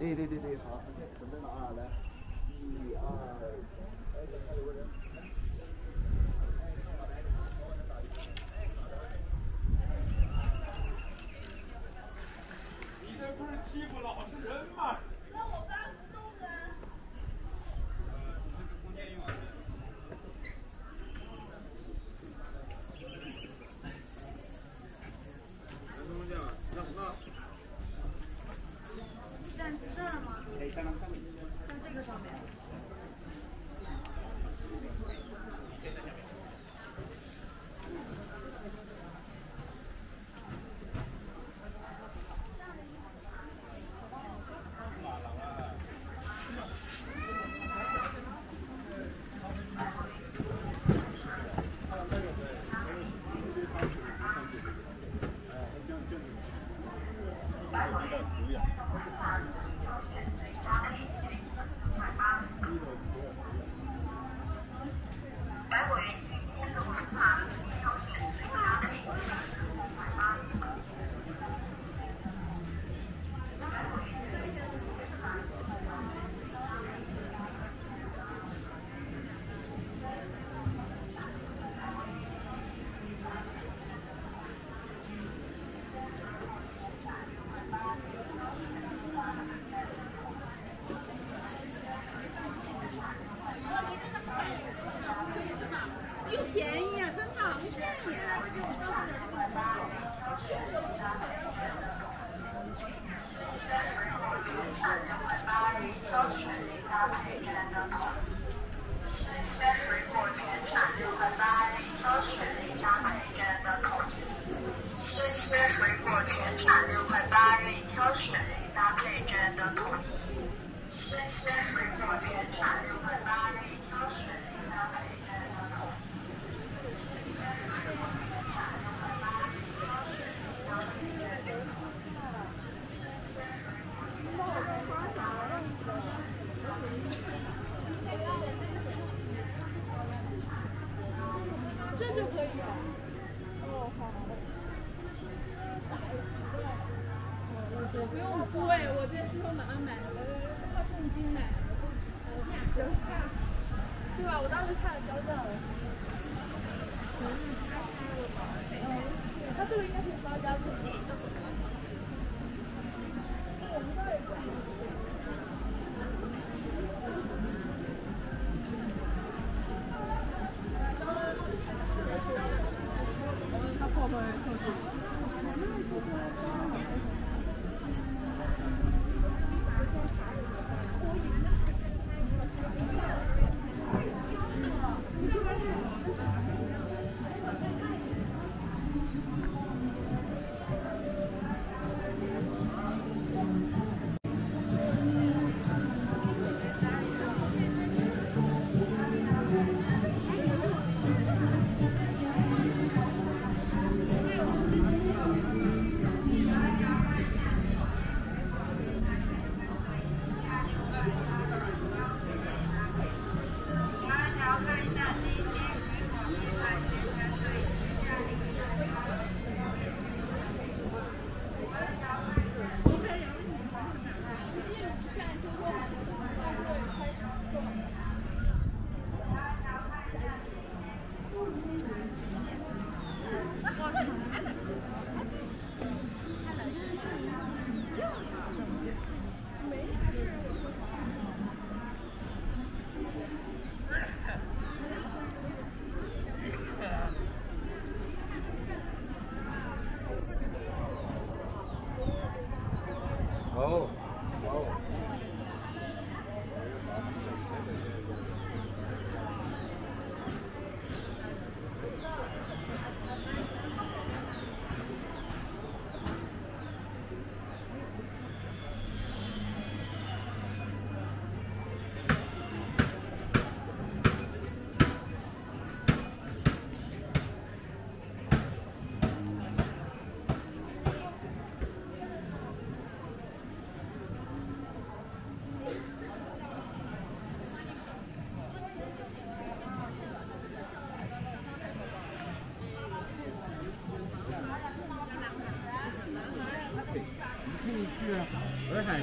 对对对对好准备了啊来一二诶等下有个人你这不是欺负老实人吗？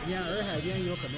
边，洱海边有很多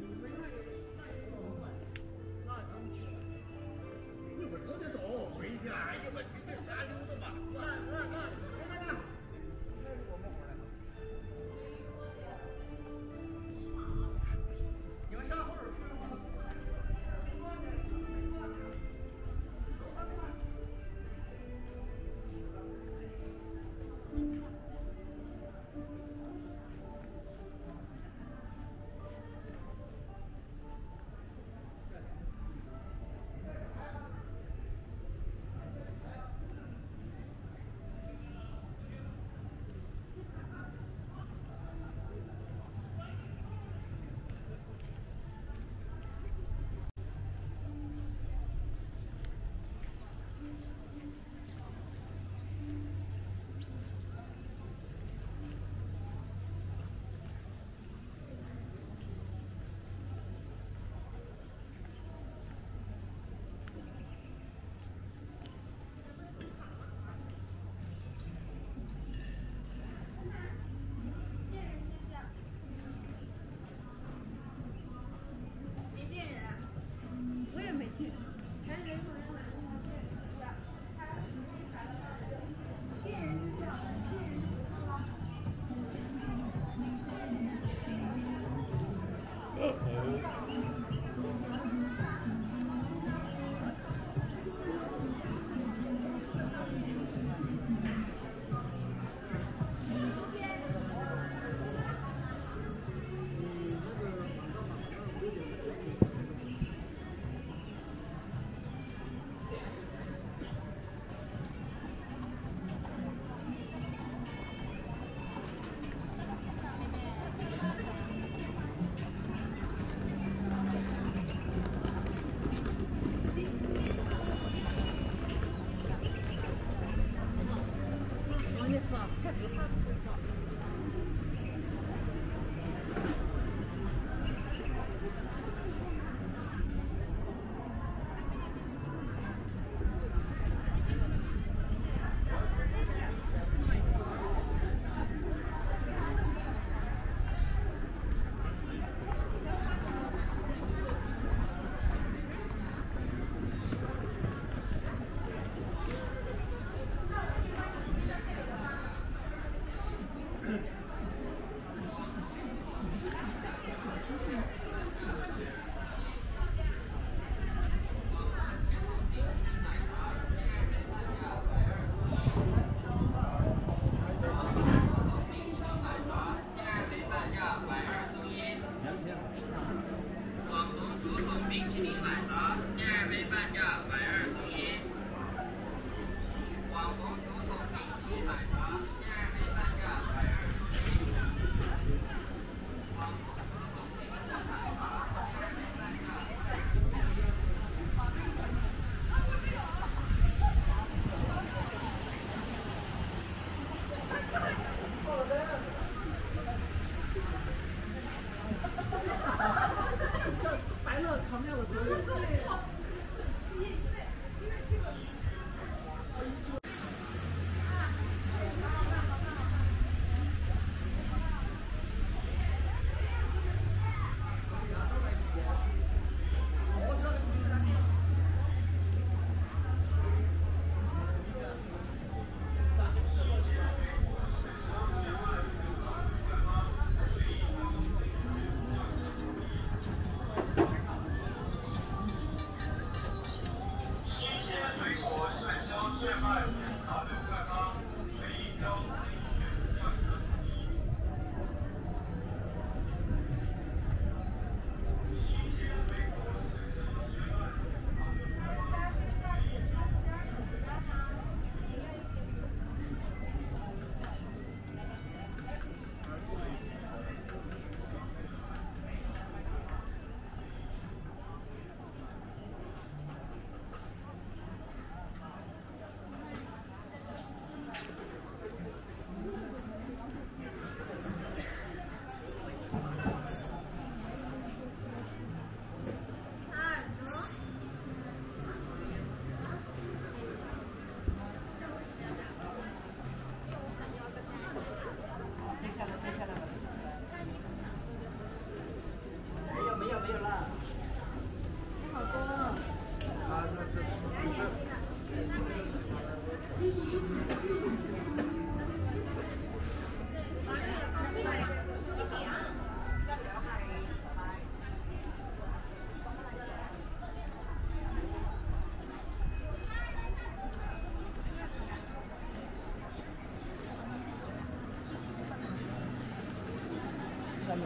你们那有？走回去。哎呀，我今天瞎溜达吧，算算算。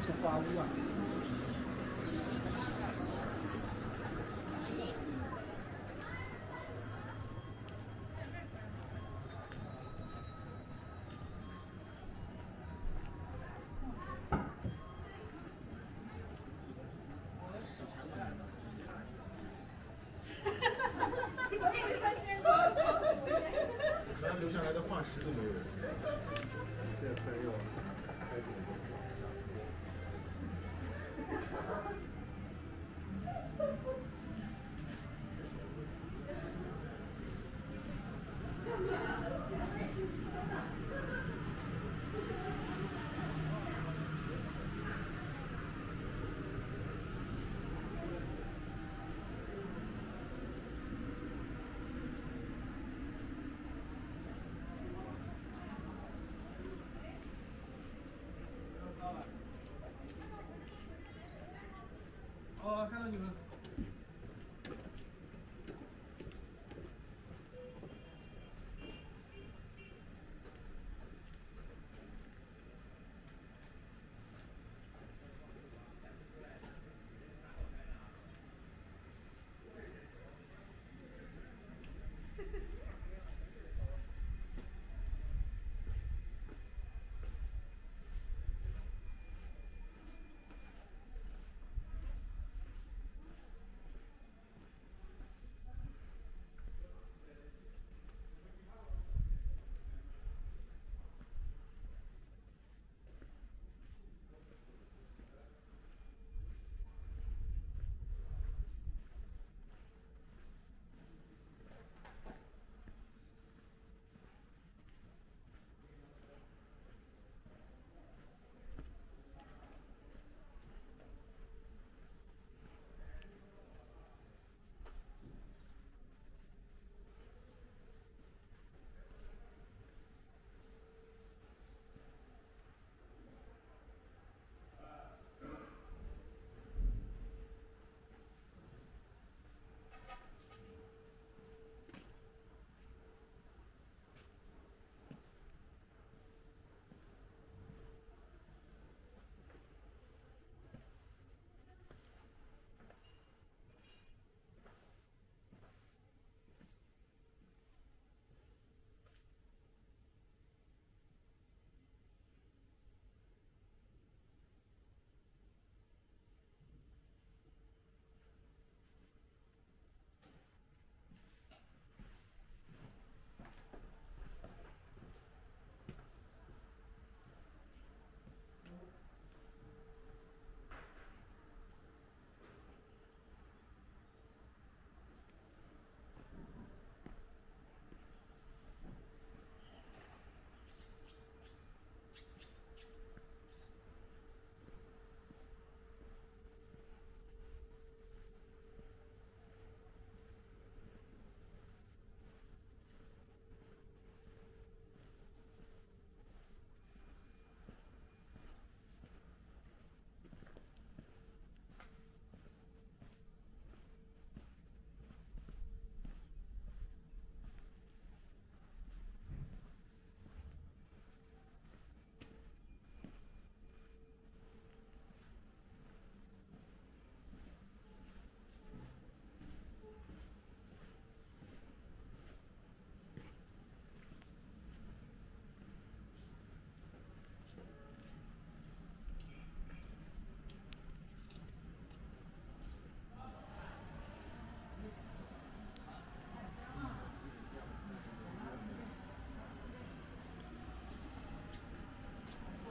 是花屋啊。哦，看到你们。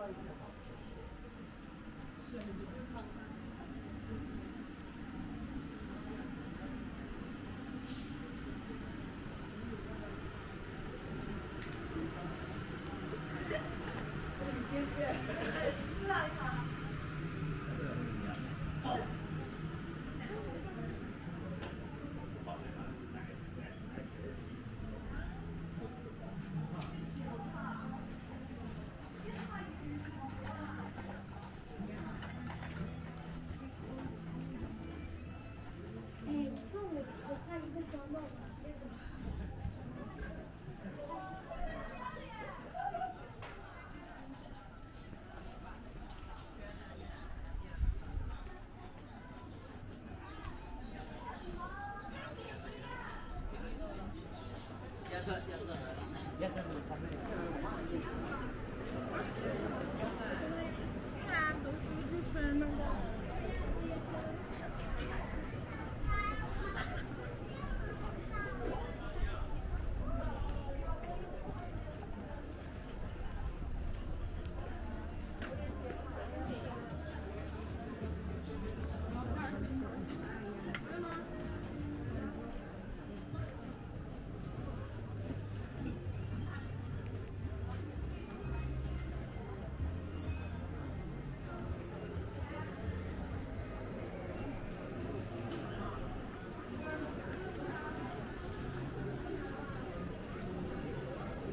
Thank you. Yes, I'm going to talk to you.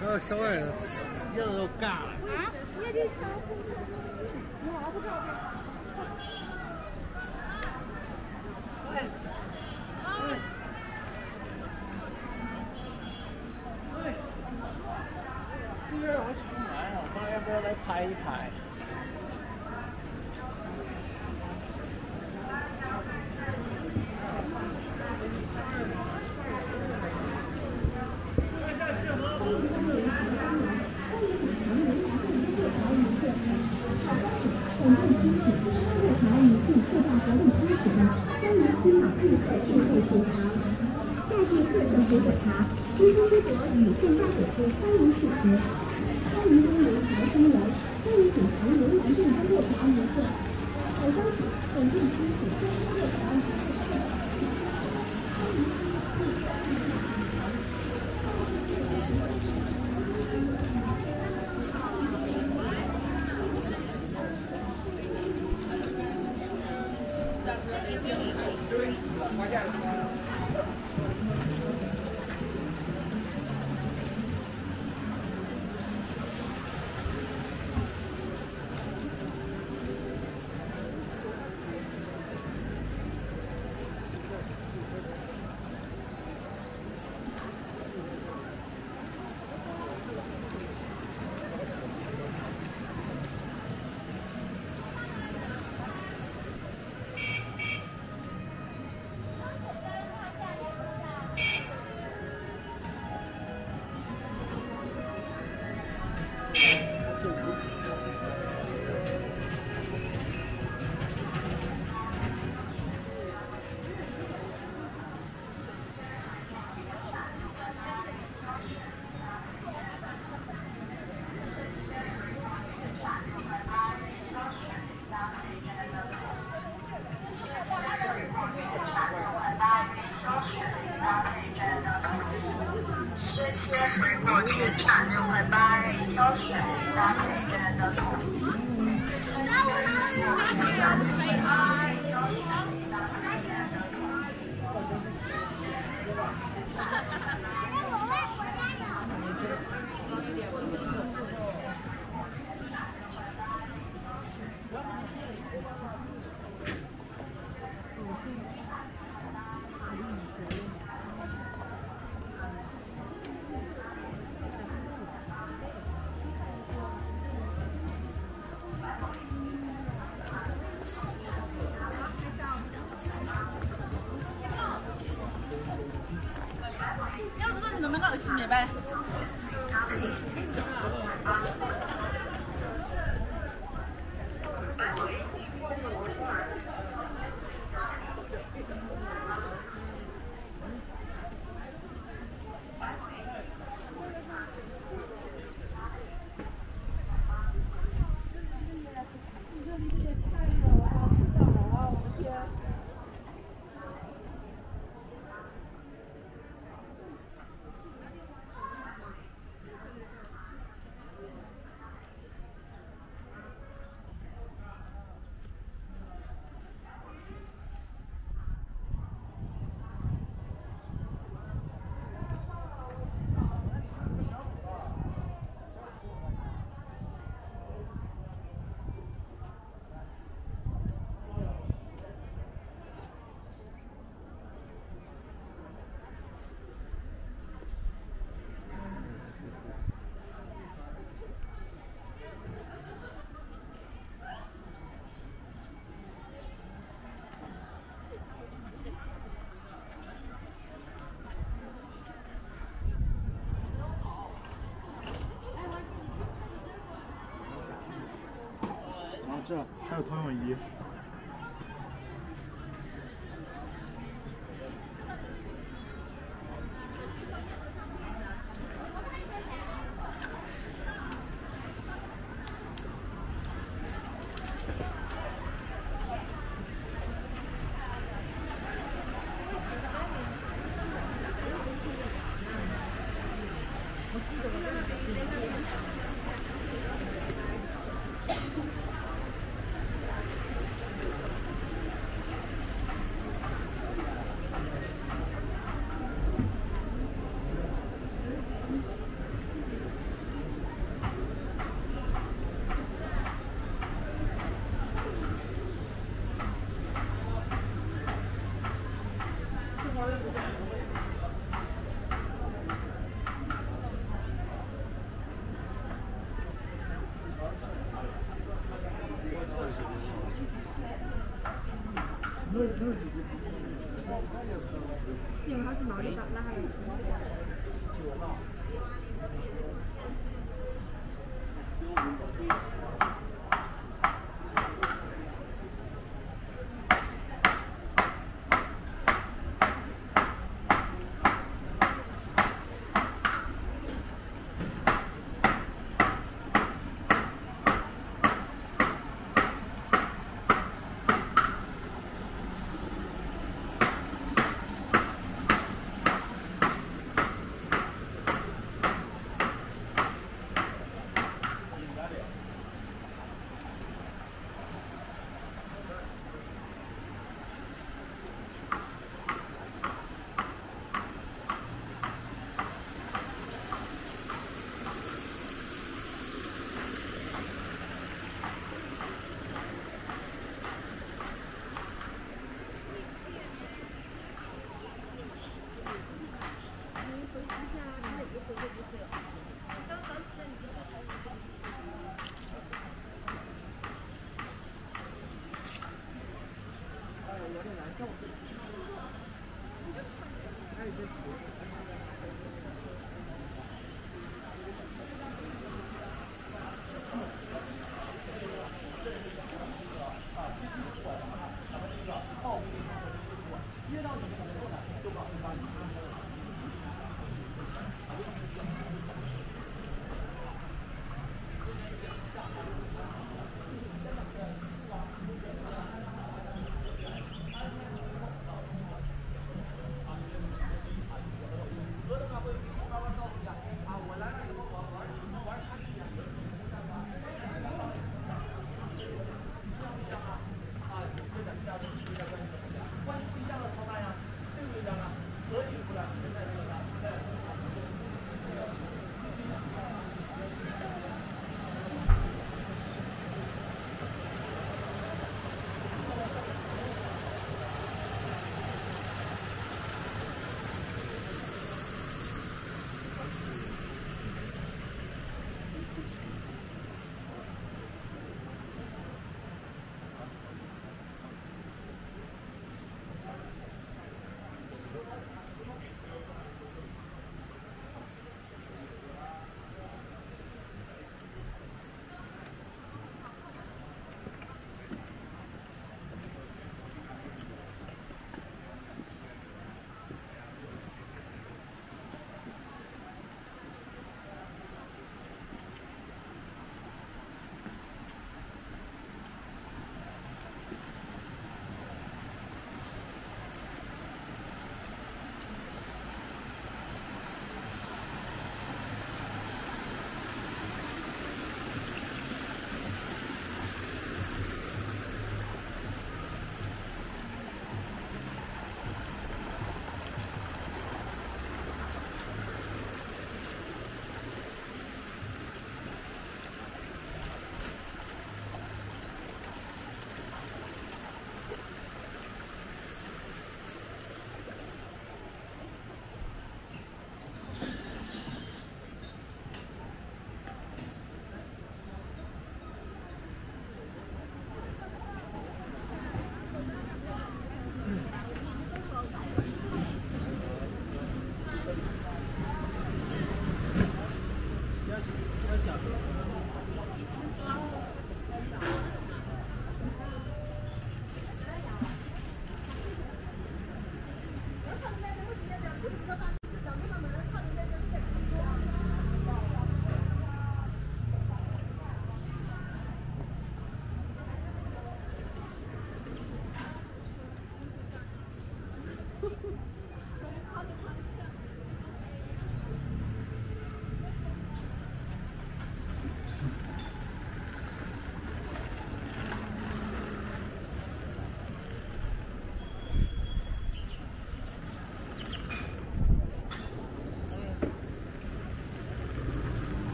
这手儿印都干了。今儿我想来了，我要不要来拍一拍？本店提醒今天热茶已经特价活动开始了欢迎新老顾客聚会品尝夏季特色水果茶新鲜水果与现摘果汁欢迎品尝欢迎光这还有投影仪。